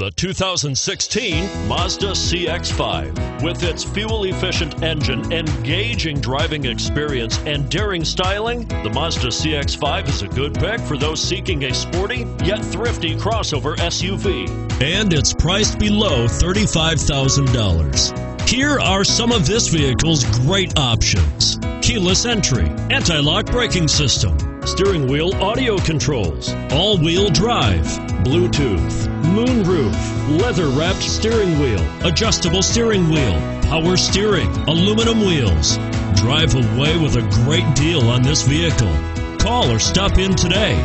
The 2016 Mazda CX-5. With its fuel-efficient engine, engaging driving experience, and daring styling, the Mazda CX-5 is a good pick for those seeking a sporty yet thrifty crossover SUV. And it's priced below $35,000. Here are some of this vehicle's great options. Keyless entry, anti-lock braking system, steering wheel audio controls, all-wheel drive, Bluetooth, moonroof, leather-wrapped steering wheel, adjustable steering wheel, power steering, aluminum wheels. Drive away with a great deal on this vehicle. Call or stop in today.